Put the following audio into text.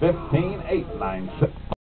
15,896.